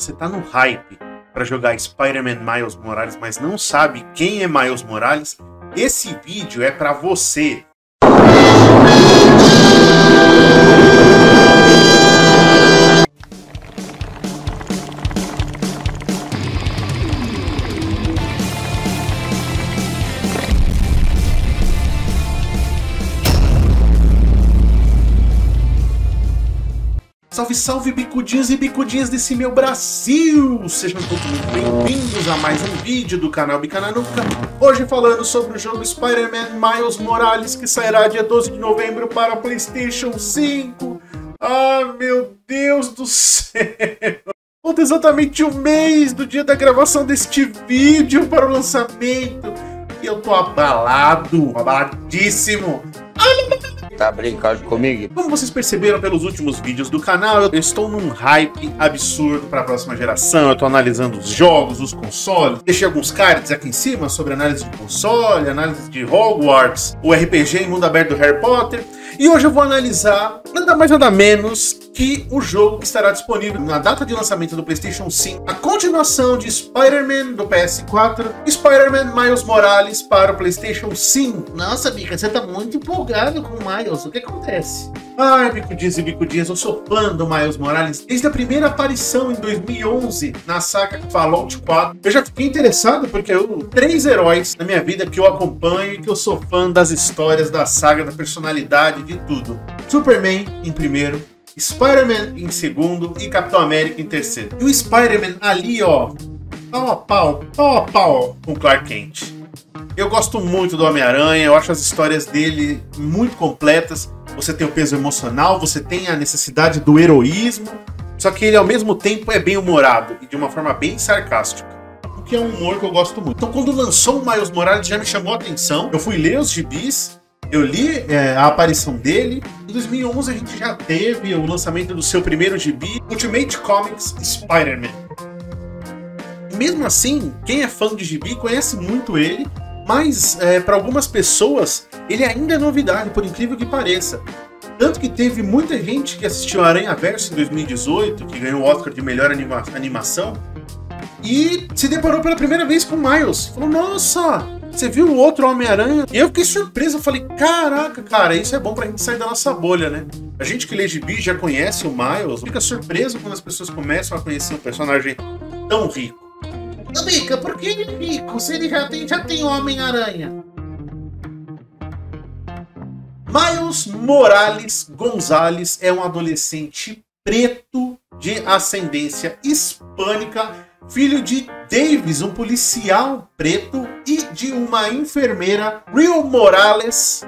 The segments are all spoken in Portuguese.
Você tá no hype para jogar Spider-Man Miles Morales, mas não sabe quem é Miles Morales? Esse vídeo é para você. Salve, salve, bicudinhos e bicudinhas desse meu Brasil! Sejam todos muito bem-vindos a mais um vídeo do canal Bicananuca. Hoje falando sobre o jogo Spider-Man Miles Morales, que sairá dia 12 de novembro para PlayStation 5. Ah, meu Deus do céu! Falta exatamente um mês do dia da gravação deste vídeo para o lançamento. E eu tô abalado, abaladíssimo. Tá brincando comigo? Como vocês perceberam pelos últimos vídeos do canal, eu estou num hype absurdo para a próxima geração. Eu estou analisando os jogos, os consoles. Deixei alguns cards aqui em cima sobre análise de console, análise de Hogwarts, o RPG em mundo aberto do Harry Potter. E hoje eu vou analisar nada mais nada menos que o jogo que estará disponível na data de lançamento do PlayStation 5, a continuação de Spider-Man do PS4, Spider-Man Miles Morales para o PlayStation 5. Nossa, Bica, você tá muito empolgado com o Miles. O que acontece? Ai, bicudinhas e bicudinhas, eu sou fã do Miles Morales desde a primeira aparição em 2011 na saga Fallout 4. Eu já fiquei interessado porque eu três heróis na minha vida que eu acompanho e que eu sou fã das histórias da saga, da personalidade, de tudo. Superman em primeiro, Spider-Man em segundo e Capitão América em terceiro. E o Spider-Man ali, ó, pau a pau, pau a pau com Clark Kent. Eu gosto muito do Homem-Aranha, eu acho as histórias dele muito completas. Você tem o peso emocional, você tem a necessidade do heroísmo, só que ele ao mesmo tempo é bem humorado e de uma forma bem sarcástica. O que é um humor que eu gosto muito. Então, quando lançou o Miles Morales, já me chamou a atenção. Eu fui ler os gibis eu li é, a aparição dele. Em 2011 a gente já teve o lançamento do seu primeiro gibi, Ultimate Comics Spider-Man. Mesmo assim, quem é fã de gibi conhece muito ele, mas é, para algumas pessoas ele ainda é novidade, por incrível que pareça. Tanto que teve muita gente que assistiu Aranha Verso em 2018, que ganhou o Oscar de melhor anima animação, e se deparou pela primeira vez com Miles. Falou: Nossa, você viu o outro Homem-Aranha? E eu fiquei surpreso. Eu falei: Caraca, cara, isso é bom pra gente sair da nossa bolha, né? A gente que lê gibi já conhece o Miles, fica surpreso quando as pessoas começam a conhecer um personagem tão rico. Bica, por que ele é rico se ele já tem, já tem Homem-Aranha? Miles Morales Gonzalez é um adolescente preto de ascendência hispânica, filho de Davis, um policial preto, e de uma enfermeira, Real Morales,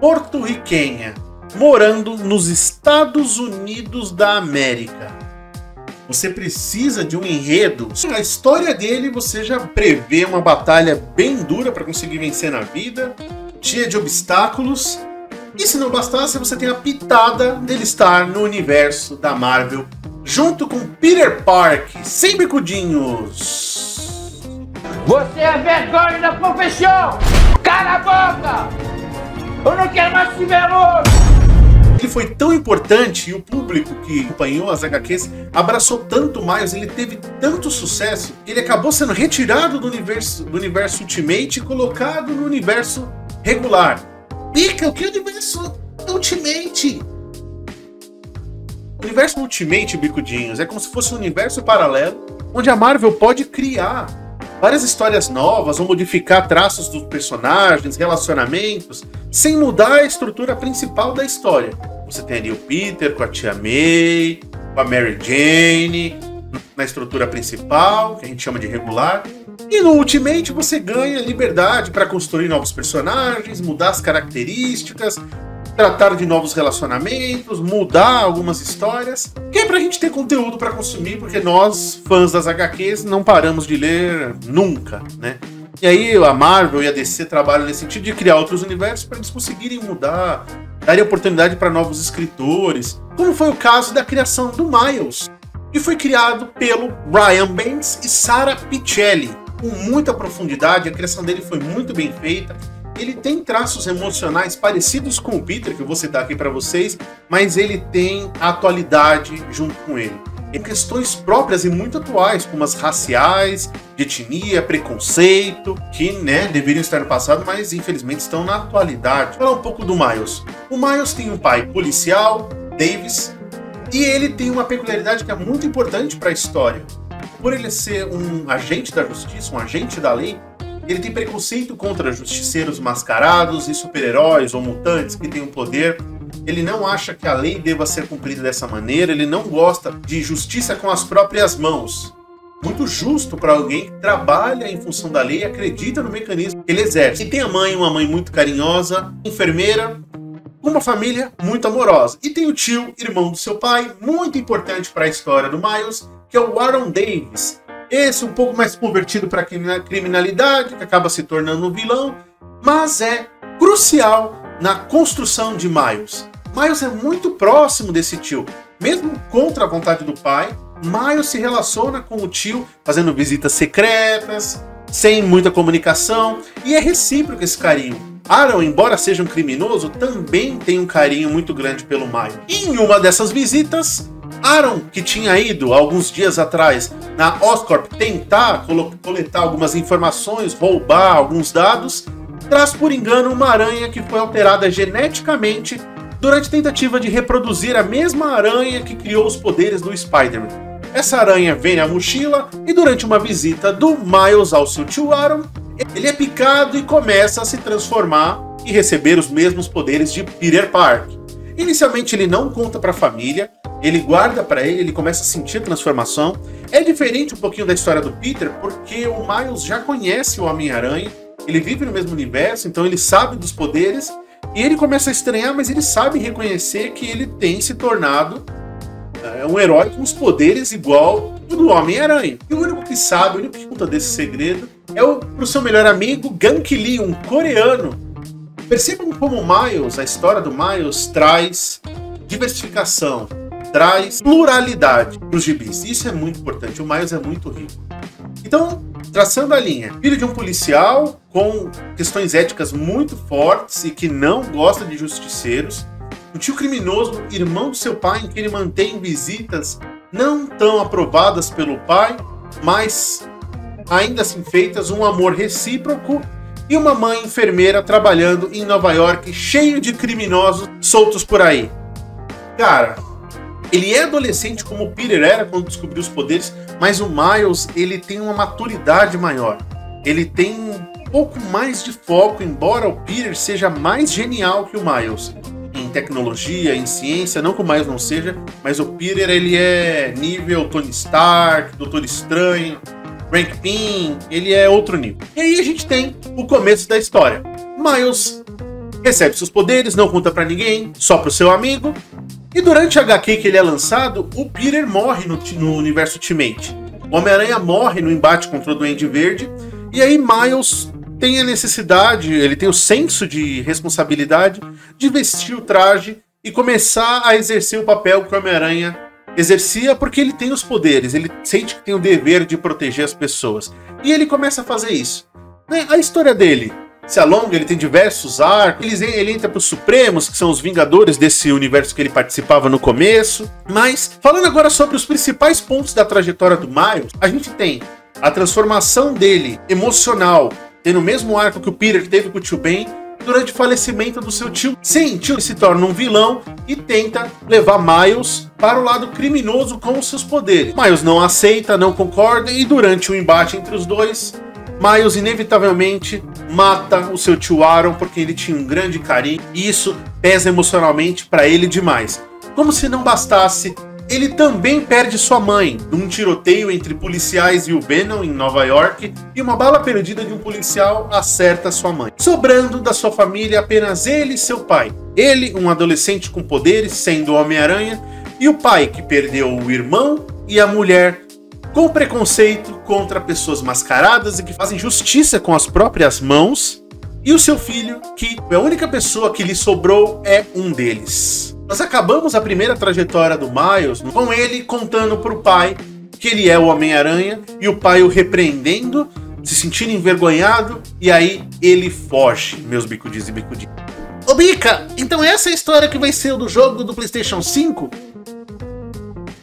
porto-riquenha, morando nos Estados Unidos da América. Você precisa de um enredo. A história dele você já prevê uma batalha bem dura para conseguir vencer na vida, cheia de obstáculos. E se não bastasse, você tem a pitada dele estar no universo da Marvel, junto com Peter Park, sem bicudinhos. Você é vergonha da profissão! Cala a boca! Eu não quero mais te ver! Ele foi tão importante e o público que acompanhou as HQs abraçou tanto mais, ele teve tanto sucesso, ele acabou sendo retirado do universo, do universo Ultimate e colocado no universo regular. Pica, o que é o universo Ultimate? O universo Ultimate, Bicudinhos, é como se fosse um universo paralelo onde a Marvel pode criar várias histórias novas ou modificar traços dos personagens, relacionamentos, sem mudar a estrutura principal da história. Você tem ali o Peter com a tia May, com a Mary Jane, na estrutura principal, que a gente chama de regular. E no Ultimate você ganha liberdade para construir novos personagens, mudar as características, tratar de novos relacionamentos, mudar algumas histórias, que é pra gente ter conteúdo para consumir, porque nós, fãs das HQs, não paramos de ler nunca, né? E aí a Marvel e a DC trabalham nesse sentido de criar outros universos para eles conseguirem mudar, darem oportunidade para novos escritores, como foi o caso da criação do Miles, que foi criado pelo Brian Bendis e Sarah Pichelli, com muita profundidade, a criação dele foi muito bem feita, ele tem traços emocionais parecidos com o Peter, que eu vou citar aqui para vocês, mas ele tem atualidade junto com ele. em questões próprias e muito atuais, como as raciais, de etnia, preconceito, que né, deveriam estar no passado, mas infelizmente estão na atualidade. Vou falar um pouco do Miles. O Miles tem um pai policial, Davis, e ele tem uma peculiaridade que é muito importante para a história. Por ele ser um agente da justiça, um agente da lei, ele tem preconceito contra justiceiros mascarados e super-heróis ou mutantes que têm o um poder. Ele não acha que a lei deva ser cumprida dessa maneira, ele não gosta de justiça com as próprias mãos. Muito justo para alguém que trabalha em função da lei e acredita no mecanismo que ele exerce. E tem a mãe, uma mãe muito carinhosa, enfermeira, uma família muito amorosa. E tem o tio, irmão do seu pai, muito importante para a história do Miles, que é o Warren Davis, esse um pouco mais convertido para criminalidade, que acaba se tornando um vilão, mas é crucial na construção de Miles. Miles é muito próximo desse tio. Mesmo contra a vontade do pai, Miles se relaciona com o tio, fazendo visitas secretas, sem muita comunicação, e é recíproco esse carinho. Aaron, embora seja um criminoso, também tem um carinho muito grande pelo Miles. em uma dessas visitas, Aaron, que tinha ido alguns dias atrás na Oscorp tentar coletar algumas informações, roubar alguns dados, traz por engano uma aranha que foi alterada geneticamente durante tentativa de reproduzir a mesma aranha que criou os poderes do Spider-Man. Essa aranha vem na mochila e durante uma visita do Miles ao seu tio Aaron, ele é picado e começa a se transformar e receber os mesmos poderes de Peter Park. Inicialmente ele não conta para a família, ele guarda para ele, ele começa a sentir a transformação. É diferente um pouquinho da história do Peter, porque o Miles já conhece o Homem-Aranha, ele vive no mesmo universo, então ele sabe dos poderes, e ele começa a estranhar, mas ele sabe reconhecer que ele tem se tornado é, um herói com os poderes igual do Homem-Aranha. E o único que sabe, o único que conta desse segredo é o pro seu melhor amigo Gank Lee, um coreano. Percebam como Miles, a história do Miles, traz diversificação, traz pluralidade para os gibis. Isso é muito importante. O Miles é muito rico. Então, traçando a linha, filho de um policial com questões éticas muito fortes e que não gosta de justiceiros, um tio criminoso, irmão do seu pai, em que ele mantém visitas não tão aprovadas pelo pai, mas ainda assim feitas, um amor recíproco e uma mãe enfermeira trabalhando em Nova York, cheio de criminosos soltos por aí. Cara, ele é adolescente como o Peter era quando descobriu os poderes, mas o Miles ele tem uma maturidade maior. Ele tem um pouco mais de foco, embora o Peter seja mais genial que o Miles em tecnologia, em ciência, não que o Miles não seja, mas o Peter ele é nível Tony Stark, Doutor Estranho, Frank Pym, ele é outro nível. E aí a gente tem o começo da história. Miles recebe seus poderes, não conta para ninguém, só pro seu amigo, e durante a HQ que ele é lançado, o Peter morre no, no universo Ultimate. O Homem-Aranha morre no embate contra o Duende Verde. E aí Miles tem a necessidade, ele tem o senso de responsabilidade de vestir o traje e começar a exercer o papel que o Homem-Aranha exercia porque ele tem os poderes, ele sente que tem o dever de proteger as pessoas. E ele começa a fazer isso. Né? A história dele se alonga, ele tem diversos arcos, ele, ele entra para os Supremos, que são os Vingadores desse universo que ele participava no começo. Mas, falando agora sobre os principais pontos da trajetória do Miles, a gente tem a transformação dele emocional, tendo o mesmo arco que o Peter teve com o tio Ben, durante o falecimento do seu tio. Sim, tio se torna um vilão e tenta levar Miles para o lado criminoso com os seus poderes. Miles não aceita, não concorda e durante o embate entre os dois, Miles inevitavelmente mata o seu tio Aaron porque ele tinha um grande carinho e isso pesa emocionalmente para ele demais. Como se não bastasse, ele também perde sua mãe num tiroteio entre policiais e o Venom em Nova York e uma bala perdida de um policial acerta sua mãe. Sobrando da sua família apenas ele e seu pai. Ele, um adolescente com poderes, sendo Homem-Aranha, e o pai que perdeu o irmão e a mulher com preconceito contra pessoas mascaradas e que fazem justiça com as próprias mãos, e o seu filho, que a única pessoa que lhe sobrou é um deles. Nós acabamos a primeira trajetória do Miles com ele contando para o pai que ele é o Homem-Aranha e o pai o repreendendo, se sentindo envergonhado, e aí ele foge, meus bicudis e bicudinhos. Ô Bica, então essa é a história que vai ser do jogo do PlayStation 5?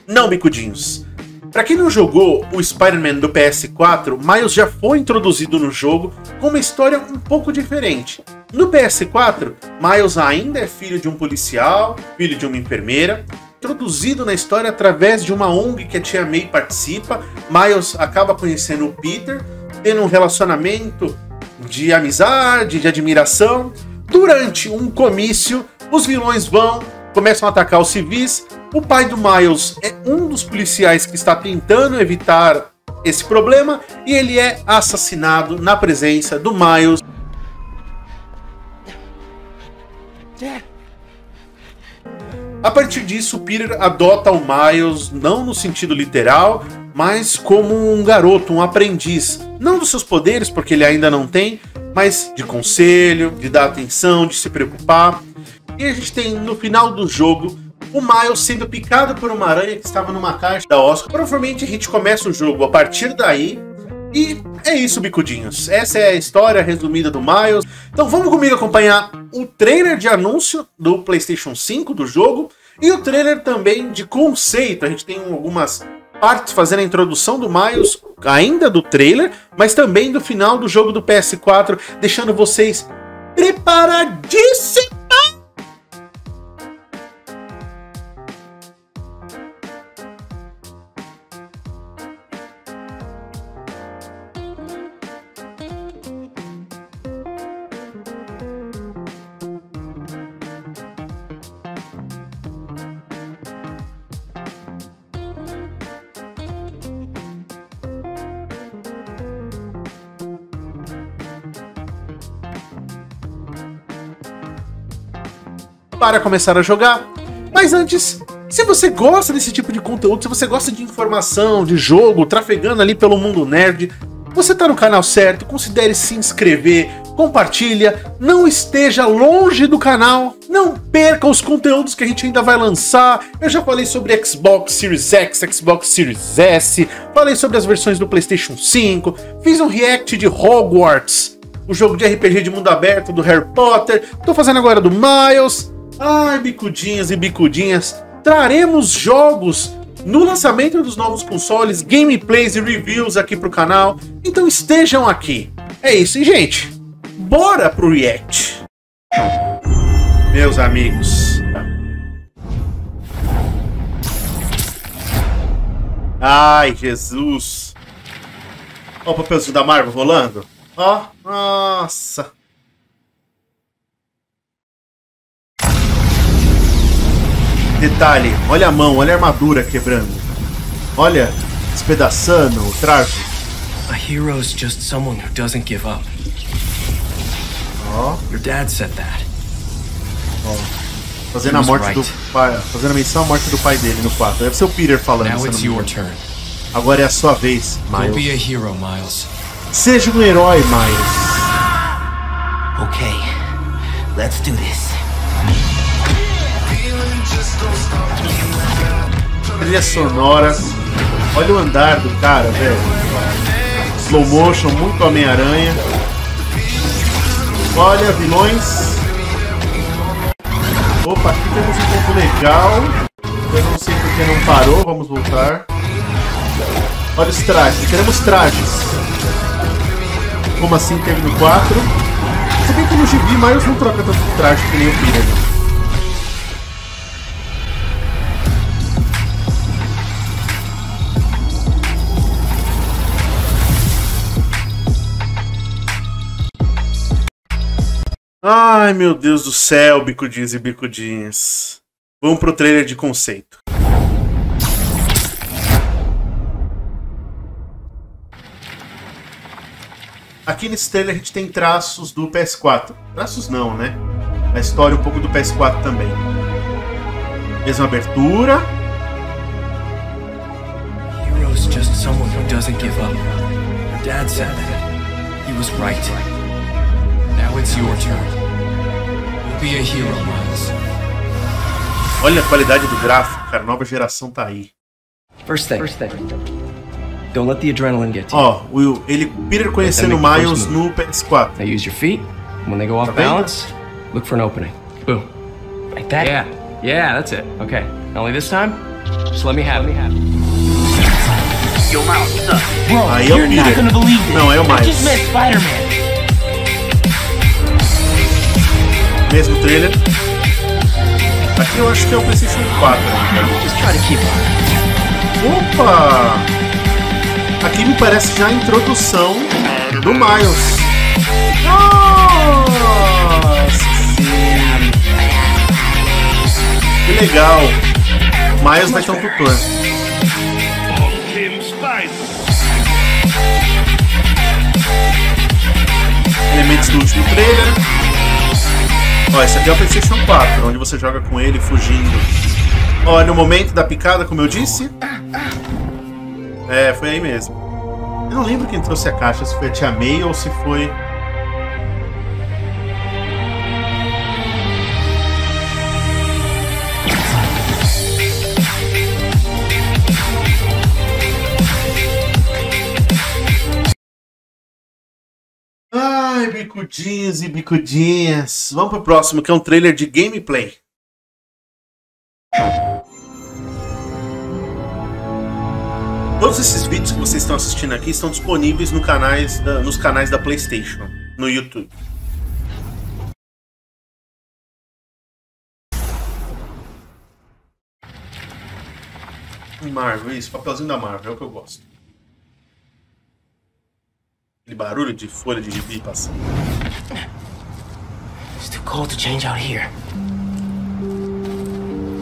Não, bicudinhos. Para quem não jogou o Spider-Man do PS4, Miles já foi introduzido no jogo com uma história um pouco diferente. No PS4, Miles ainda é filho de um policial, filho de uma enfermeira, introduzido na história através de uma ONG que a Tia May participa. Miles acaba conhecendo o Peter, tendo um relacionamento de amizade, de admiração. Durante um comício, os vilões vão, começam a atacar os civis. O pai do Miles é um dos policiais que está tentando evitar esse problema e ele é assassinado na presença do Miles. A partir disso, Peter adota o Miles não no sentido literal, mas como um garoto, um aprendiz. Não dos seus poderes, porque ele ainda não tem, mas de conselho, de dar atenção, de se preocupar. E a gente tem no final do jogo o Miles sendo picado por uma aranha que estava numa caixa da Oscar. Provavelmente a gente começa o jogo a partir daí. E é isso, bicudinhos. Essa é a história resumida do Miles. Então vamos comigo acompanhar o trailer de anúncio do PlayStation 5 do jogo e o trailer também de conceito. A gente tem algumas partes fazendo a introdução do Miles, ainda do trailer, mas também do final do jogo do PS4, deixando vocês preparadíssimos para começar a jogar. Mas antes, se você gosta desse tipo de conteúdo, se você gosta de informação, de jogo, trafegando ali pelo mundo nerd, você está no canal certo, considere se inscrever, compartilha, não esteja longe do canal, não perca os conteúdos que a gente ainda vai lançar. Eu já falei sobre Xbox Series X, Xbox Series S, falei sobre as versões do PlayStation 5, fiz um react de Hogwarts, o jogo de RPG de mundo aberto do Harry Potter, tô fazendo agora do Miles. Ai, bicudinhas e bicudinhas, traremos jogos no lançamento dos novos consoles, gameplays e reviews aqui pro canal, então estejam aqui. É isso, e gente, bora pro React. Meus amigos. Ai, Jesus. Ó o papelzinho da Marvel rolando. Ó, nossa. Detalhe, olha a mão, olha a armadura quebrando. Olha, despedaçando o traje. A hero is just someone who doesn't give up. Ó, Your dad said that. ó. Fazendo a morte right. do pai. Fazendo a menção à morte do pai dele no 4. Deve ser o Peter falando Now it's your turn. Agora é a sua vez, Go be a Miles. hero, Miles. Seja um herói, Miles. Okay, let's do this. Trilha sonora. Olha o andar do cara, velho. Slow motion, muito Homem-Aranha. Olha, vilões. Opa, aqui temos um ponto legal. Eu não sei porque não parou, vamos voltar. Olha os trajes, teremos trajes. Como assim teve no 4? Se bem que no gibi Miles não troca tanto traje que nem o Peter. Ai, meu Deus do céu, bicudinhos e bicudinhas. Vamos pro trailer de conceito. Aqui nesse trailer a gente tem traços do PS4. Traços não, né? A história um pouco do PS4 também. Mesma abertura. Hero is just someone who doesn't give up. Your dad said that. He was right. Olha a qualidade do gráfico, cara. Nova geração tá aí. First thing. Don't let the adrenaline get to you. Ó, o, ele, Peter conhecendo Miles no PS4. Now use your feet. When they go off Tá balance, look for an opening. Boom. Like that? Yeah. Yeah, that's it. Okay. Only this time, So let me have it. Yo, Miles, what's up? Bro, Aí é o you're not Peter. gonna believe this. Não, é o I Miles. just met Spider-Man. Mesmo trailer. Aqui eu acho que é o PlayStation 4. né? Keep up. Opa! Aqui me parece já a introdução do Miles. Nossa! Que legal! Miles vai ter um tutor. Elementos do último trailer. Ó, esse aqui é o PlayStation 4, onde você joga com ele fugindo. Ó, no momento da picada, como eu disse. É, foi aí mesmo. Eu não lembro quem trouxe a caixa, se foi a Tia May ou se foi. Bicudinhos e bicudinhas. Vamos pro próximo, que é um trailer de gameplay. Todos esses vídeos que vocês estão assistindo aqui estão disponíveis no canais da- nos canais da PlayStation, no YouTube. Marvel, isso, papelzinho da Marvel, é o que eu gosto. Aquele barulho de folha de gibi passando. It's too cold to change out here.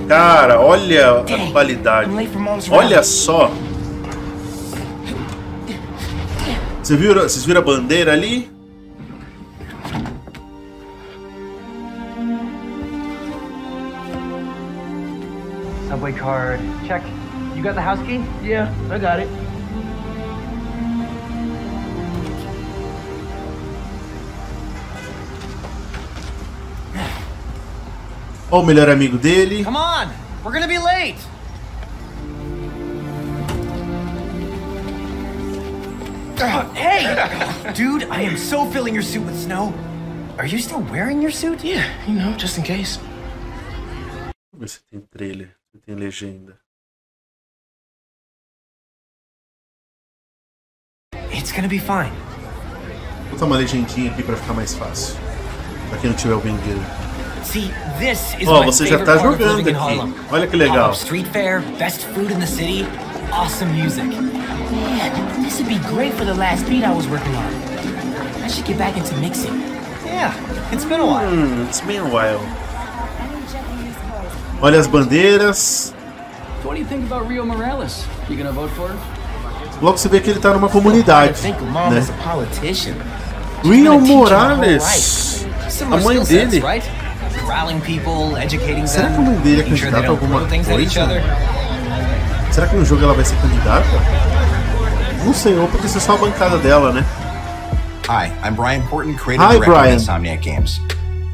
Cara, olha a qualidade. Olha só. Você viu, vocês viram a bandeira ali? Subway card. Check. You got the house key? Yeah, I got it. Ó o melhor amigo dele. Come on! We're gonna be late! Hey! Dude, I am so filling your suit with snow. Are you still wearing your suit? Yeah, you know, just in case. Eu ver se tem trailer, se tem legenda. It's gonna be fine. Vou botar uma legendinha aqui pra ficar mais fácil. Pra quem não tiver ouvindo direito. See, this is Ó, my você já favorite tá part of jogando aqui. Harlem. Olha que legal. Street fair, best food in the city, awesome music. Man, this would be great for the last beat I was working on. I should get back into mixing. Yeah, it's been a while. Hum, it's been a while. Olha as bandeiras. What do you think about Rio Morales? You gonna vote for her? Logo você vê que ele tá numa comunidade. né? him whole Morales. A mãe dele. Será que a mãe dele é candidata a alguma coisa? Será que no jogo ela vai ser candidata? Não sei, ou porque isso é só a bancada dela, né? Hi, I'm Brian Porton, creative Hi, director Brian. of Insomniac Games.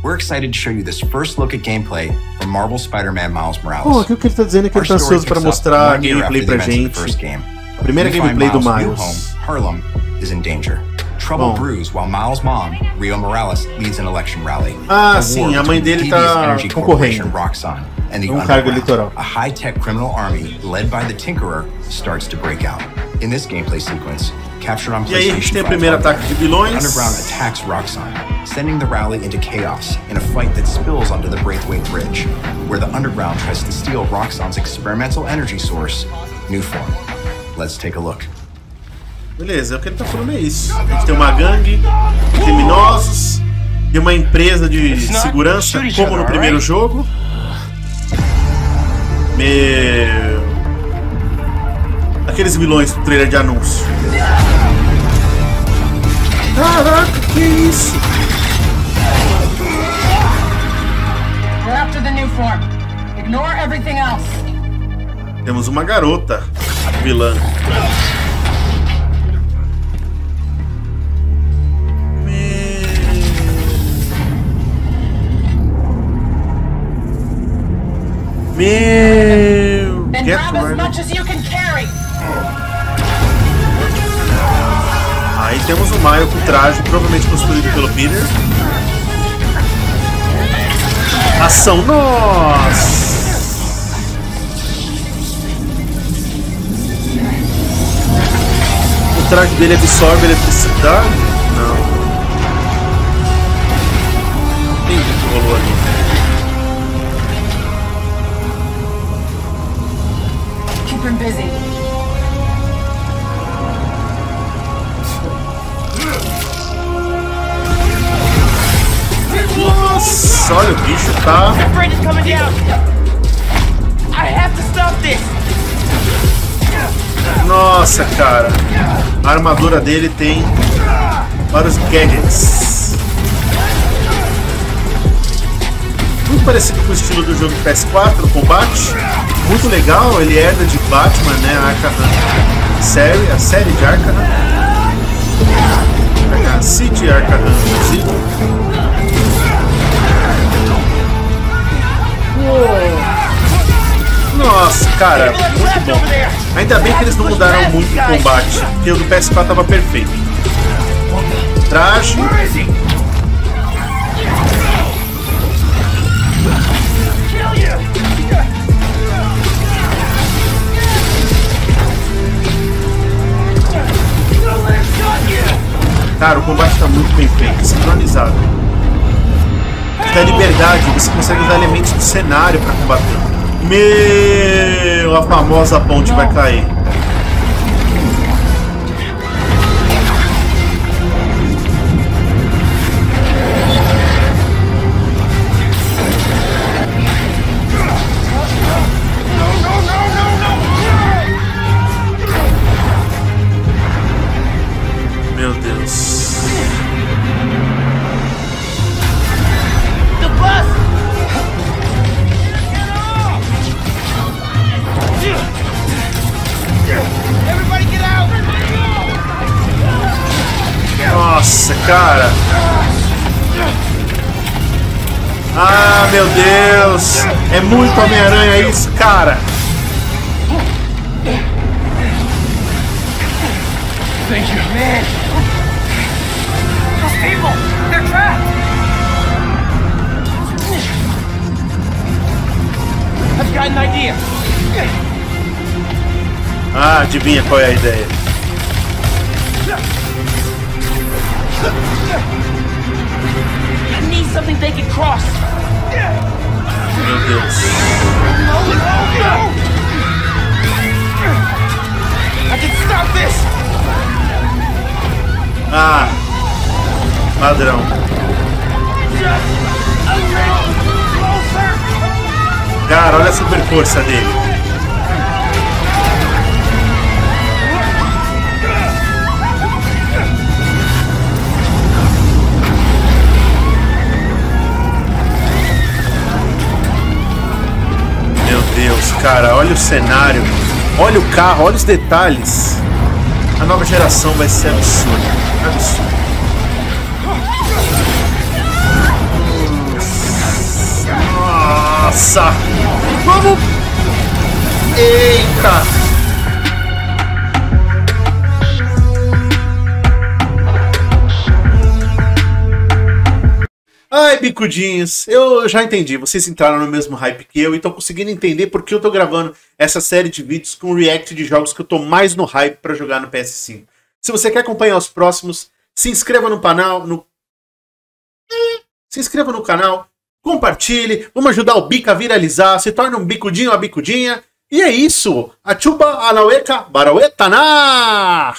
We're excited to show you this first look at gameplay from Marvel Spider-Man Miles Morales. Pô, aqui o que ele tá dizendo é que ele tá story ansioso up mostrar gameplay pra gente. game. Primeira gameplay do Miles. home, Harlem, is in danger. Trouble brews while Miles' mom, Rio Morales, leads an election rally. Ah, A sim, a mãe dele tá concorrendo. Roxxon and the Um cargo a high-tech criminal army led by the Tinkerer starts to break out. In this gameplay sequence, captured on E aí a gente PlayStation tem o 5 primeiro ataque de vilões. Underground attacks Roxxon, sending the rally into chaos in a fight that spills onto the Braithwaite Bridge, where the Underground tries to steal Roxxon's experimental energy source, Newform. Let's take a look. Beleza, o que ele tá falando é isso. A gente tem uma gangue, criminosos e uma empresa de segurança, como no primeiro jogo. Meu. Aqueles vilões do trailer de anúncio. Caraca, que isso? We're after the new form. Ignore everything else. Temos uma garota vilã. Meu! And grab as much as you can carry. Aí temos o Mario com traje provavelmente construído pelo Peter. Ação! Nossa! O traje dele absorve eletricidade. Him busy. Nossa, olha o bicho tá. Nossa, cara. A armadura dele tem vários gadgets. Muito parecido com o estilo do jogo PS4, o combate. Muito legal, ele herda de Batman, né? A Arkham série, a série de Arkham. Arkham City, Arkham. Nossa, cara, muito bom. Ainda bem que eles não mudaram muito o combate, porque o do PS4 tava perfeito. Traje. Cara, o combate tá muito bem feito, sincronizado. Da liberdade, você consegue usar elementos do cenário pra combater. Meu, a famosa ponte vai cair. Meu Deus. É muito Homem-Aranha isso, cara. Thank you. Man! Those people! They're trapped! I've got an idea. Ah, adivinha qual é a ideia. I need something they can cross. Meu Deus. Ah, closer. Cara, olha a super força dele. Deus, cara, olha o cenário, olha o carro, olha os detalhes. A nova geração vai ser absurda. Absurda. Nossa! Vamos! Eita! Ai, bicudinhos, eu já entendi. Vocês entraram no mesmo hype que eu e estão conseguindo entender por que eu tô gravando essa série de vídeos com react de jogos que eu tô mais no hype para jogar no PS5. Se você quer acompanhar os próximos, se inscreva no canal, no se inscreva no canal, compartilhe, vamos ajudar o Bica a viralizar, se torne um bicudinho a bicudinha. E é isso. A chupa, a laueca, baraueta, na!